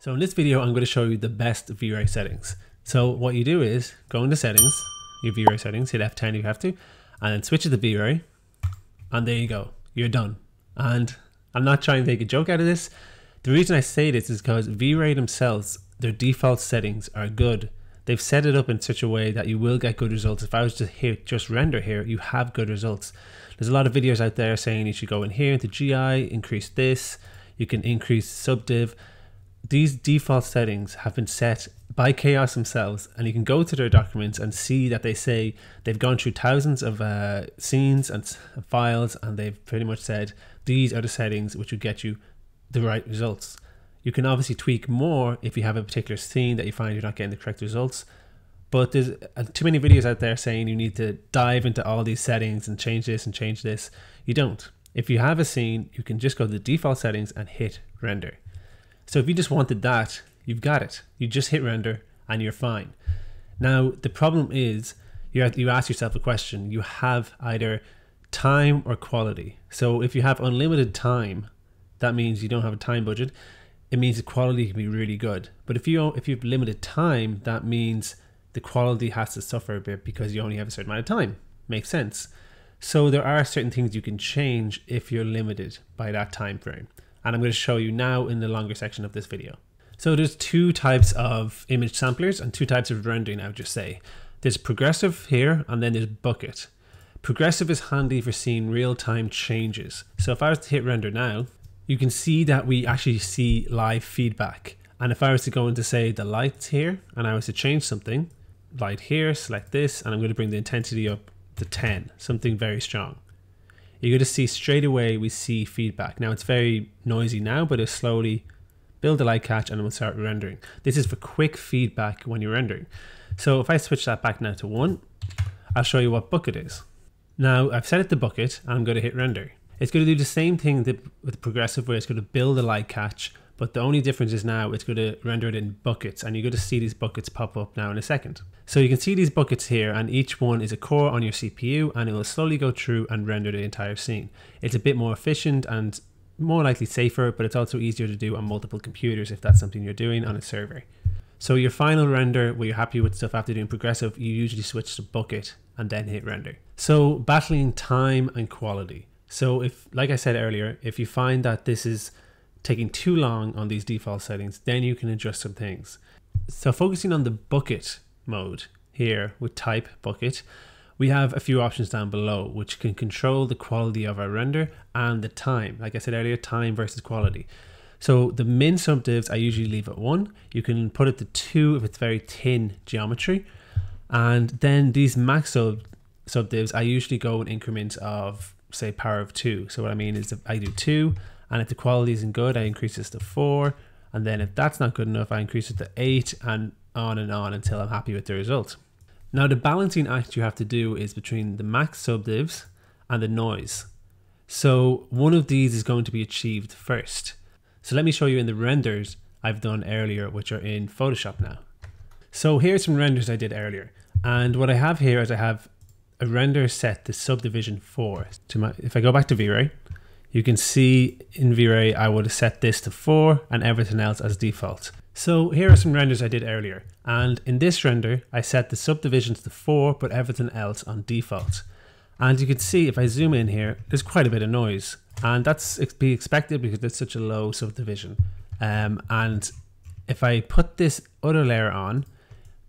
So in this video, I'm going to show you the best V-Ray settings. So what you do is go into settings, your V-Ray settings, hit F10 if you have to, and then switch to the V-Ray, and there you go, you're done. And I'm not trying to make a joke out of this. The reason I say this is because V-Ray themselves, their default settings are good. They've set it up in such a way that you will get good results. If I was to hit just render here, you have good results. There's a lot of videos out there saying you should go in here into GI, increase this, you can increase subdiv these default settings have been set by chaos themselves, and you can go to their documents and see that they say they've gone through thousands of uh, scenes and files, and they've pretty much said these are the settings which will get you the right results. You can obviously tweak more if you have a particular scene that you find you're not getting the correct results. But there's uh, too many videos out there saying you need to dive into all these settings and change this and change this. You don't. If you have a scene, you can just go to the default settings and hit render. So if you just wanted that, you've got it. You just hit render and you're fine. Now, the problem is you, have, you ask yourself a question. You have either time or quality. So if you have unlimited time, that means you don't have a time budget. It means the quality can be really good. But if you if you have limited time, that means the quality has to suffer a bit because you only have a certain amount of time. Makes sense. So there are certain things you can change if you're limited by that time frame and I'm going to show you now in the longer section of this video. So there's two types of image samplers and two types of rendering I would just say. There's progressive here and then there's bucket. Progressive is handy for seeing real-time changes. So if I was to hit render now, you can see that we actually see live feedback. And if I was to go into say the lights here and I was to change something, light here, select this, and I'm going to bring the intensity up to 10, something very strong you're going to see straight away we see feedback. Now it's very noisy now, but it'll slowly build a light cache and it will start rendering. This is for quick feedback when you're rendering. So if I switch that back now to one, I'll show you what bucket is. Now I've set it to bucket and I'm going to hit render. It's going to do the same thing with progressive where it's going to build a light cache, but the only difference is now it's going to render it in buckets and you're going to see these buckets pop up now in a second. So you can see these buckets here and each one is a core on your CPU and it will slowly go through and render the entire scene. It's a bit more efficient and more likely safer, but it's also easier to do on multiple computers if that's something you're doing on a server. So your final render, where you're happy with stuff after doing progressive, you usually switch to bucket and then hit render. So battling time and quality. So if, like I said earlier, if you find that this is taking too long on these default settings, then you can adjust some things. So focusing on the bucket mode here with type bucket, we have a few options down below which can control the quality of our render and the time. Like I said earlier, time versus quality. So the min subdivs I usually leave at one. You can put it to two if it's very thin geometry. And then these max sub subdivs I usually go in increments of say power of two. So what I mean is if I do two and if the quality isn't good, I increase this to four. And then if that's not good enough, I increase it to eight and on and on until I'm happy with the result. Now the balancing act you have to do is between the max subdivs and the noise. So one of these is going to be achieved first. So let me show you in the renders I've done earlier, which are in Photoshop now. So here's some renders I did earlier. And what I have here is I have a render set to subdivision 4. To my, if I go back to V-Ray, you can see in V-Ray I would have set this to 4 and everything else as default. So here are some renders I did earlier, and in this render I set the subdivisions to 4 but everything else on default. And you can see if I zoom in here, there's quite a bit of noise, and that's to be expected because it's such a low subdivision. Um, and if I put this other layer on,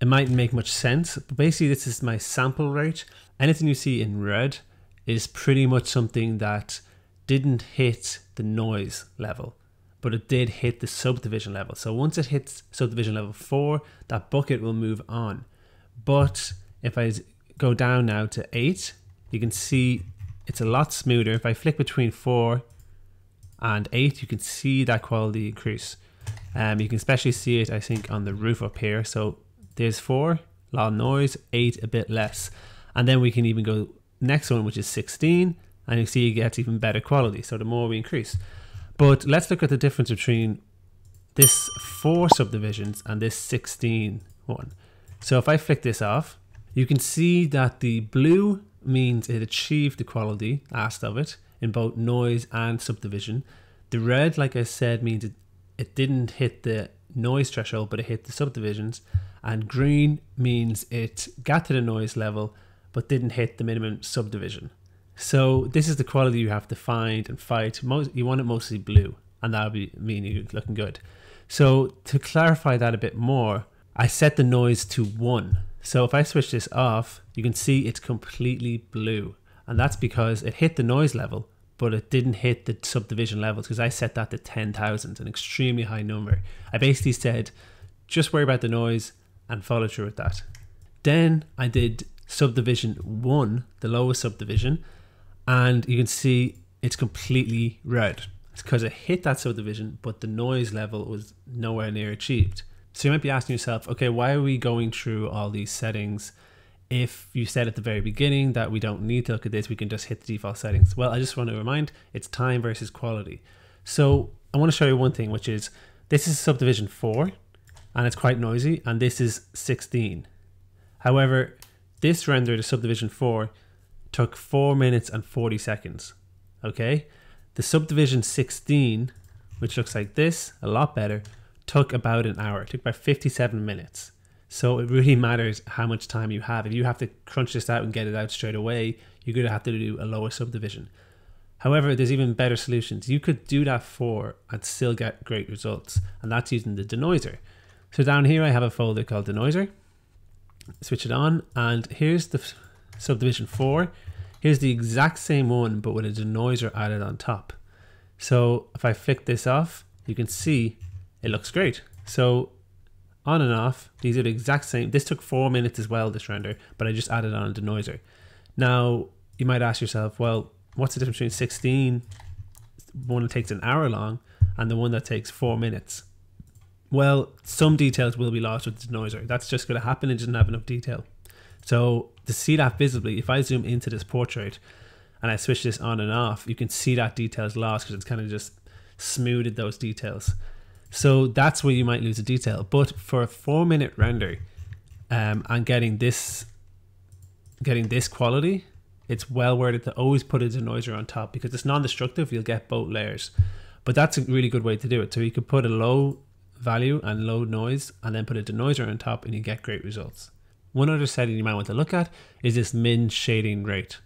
it mightn't make much sense, but basically this is my sample rate. Anything you see in red is pretty much something that didn't hit the noise level but it did hit the subdivision level. So once it hits subdivision level four, that bucket will move on. But if I go down now to eight, you can see it's a lot smoother. If I flick between four and eight, you can see that quality increase. Um, you can especially see it, I think, on the roof up here. So there's four, a lot of noise, eight, a bit less. And then we can even go next one, which is 16, and you see it gets even better quality. So the more we increase. But let's look at the difference between this four subdivisions and this 16 one. So if I flick this off, you can see that the blue means it achieved the quality asked of it in both noise and subdivision. The red, like I said, means it, it didn't hit the noise threshold, but it hit the subdivisions. And green means it got to the noise level, but didn't hit the minimum subdivision. So this is the quality you have to find and fight. Most you want it mostly blue, and that'll be mean you're looking good. So to clarify that a bit more, I set the noise to one. So if I switch this off, you can see it's completely blue. And that's because it hit the noise level, but it didn't hit the subdivision levels because I set that to 10,000, an extremely high number. I basically said, just worry about the noise and follow through with that. Then I did subdivision one, the lowest subdivision, and you can see it's completely red. It's because it hit that subdivision, but the noise level was nowhere near achieved. So you might be asking yourself, okay, why are we going through all these settings? If you said at the very beginning that we don't need to look at this, we can just hit the default settings. Well, I just want to remind it's time versus quality. So I want to show you one thing, which is this is subdivision four and it's quite noisy, and this is 16. However, this rendered to subdivision four took four minutes and 40 seconds. Okay. The subdivision 16, which looks like this, a lot better, took about an hour. It took about 57 minutes. So it really matters how much time you have. If you have to crunch this out and get it out straight away, you're going to have to do a lower subdivision. However, there's even better solutions. You could do that for and still get great results, and that's using the denoiser. So down here, I have a folder called denoiser. Switch it on, and here's the subdivision 4. Here's the exact same one, but with a denoiser added on top. So if I flick this off, you can see it looks great. So on and off, these are the exact same. This took four minutes as well, this render, but I just added on a denoiser. Now, you might ask yourself, well, what's the difference between 16, one that takes an hour long, and the one that takes four minutes? Well, some details will be lost with the denoiser. That's just going to happen. It doesn't have enough detail. So to see that visibly, if I zoom into this portrait and I switch this on and off, you can see that details lost because it's kind of just smoothed those details. So that's where you might lose a detail. But for a four minute render um, and getting this getting this quality, it's well worth it to always put a denoiser on top because it's non-destructive. You'll get both layers. But that's a really good way to do it. So you could put a low value and low noise and then put a denoiser on top and you get great results. One other setting you might want to look at is this min shading rate.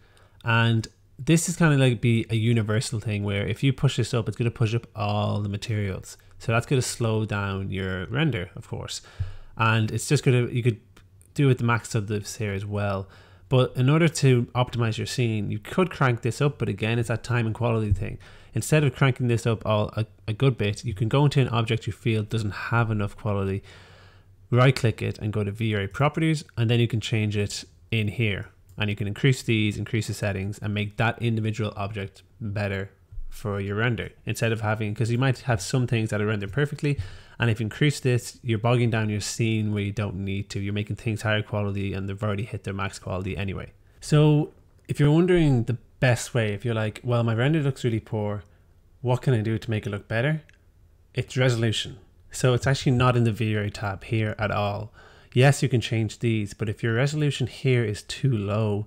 And this is kind of like be a universal thing where if you push this up, it's going to push up all the materials. So that's going to slow down your render, of course. And it's just going to, you could do with the max of this here as well. But in order to optimize your scene, you could crank this up, but again, it's that time and quality thing. Instead of cranking this up all a, a good bit, you can go into an object you feel doesn't have enough quality right click it and go to V-Ray properties and then you can change it in here. And you can increase these, increase the settings and make that individual object better for your render. Instead of having because you might have some things that are rendered perfectly and if you increase this you're bogging down your scene where you don't need to. You're making things higher quality and they've already hit their max quality anyway. So if you're wondering the best way if you're like well my render looks really poor. What can i do to make it look better? It's resolution so it's actually not in the V-Ray tab here at all. Yes, you can change these, but if your resolution here is too low,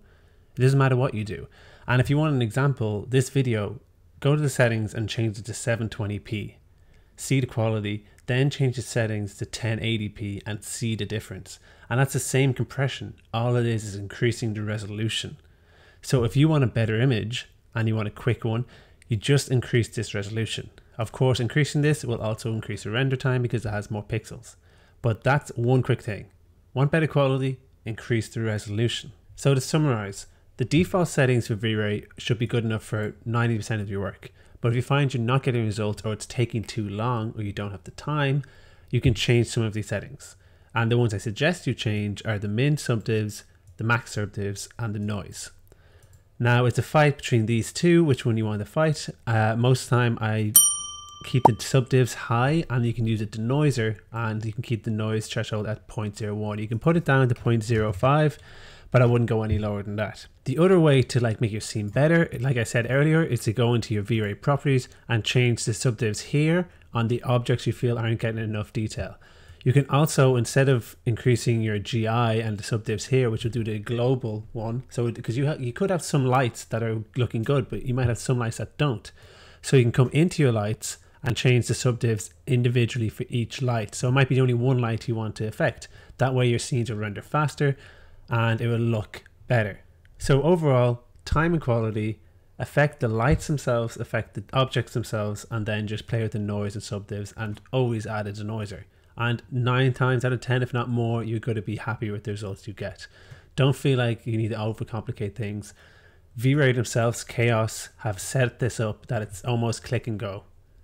it doesn't matter what you do. And if you want an example, this video, go to the settings and change it to 720p. See the quality, then change the settings to 1080p and see the difference. And that's the same compression. All it is is increasing the resolution. So if you want a better image and you want a quick one, you just increase this resolution. Of course, increasing this will also increase the render time because it has more pixels. But that's one quick thing. Want better quality? Increase the resolution. So to summarize, the default settings for V-Ray should be good enough for 90% of your work. But if you find you're not getting results or it's taking too long or you don't have the time, you can change some of these settings. And the ones I suggest you change are the min subdivs, the max subdivs, and the noise. Now it's a fight between these two, which one you want to fight. Uh, most time I keep the subdivs high and you can use a denoiser and you can keep the noise threshold at 0.01. You can put it down to 0.05 but I wouldn't go any lower than that. The other way to like make your scene better, like I said earlier, is to go into your V-Ray properties and change the subdivs here on the objects you feel aren't getting enough detail. You can also, instead of increasing your GI and the subdivs here, which will do the global one, so because you you could have some lights that are looking good, but you might have some lights that don't. So you can come into your lights and change the subdivs individually for each light. So it might be only one light you want to affect. That way your scenes will render faster and it will look better. So overall, time and quality affect the lights themselves, affect the objects themselves, and then just play with the noise and subdivs and always add a denoiser. And nine times out of ten, if not more, you're going to be happy with the results you get. Don't feel like you need to overcomplicate things. V-Ray themselves, Chaos, have set this up that it's almost click and go.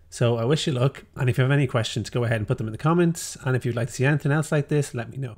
So I wish you luck, and if you have any questions, go ahead and put them in the comments. And if you'd like to see anything else like this, let me know.